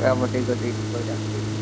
property को गति हो जाती है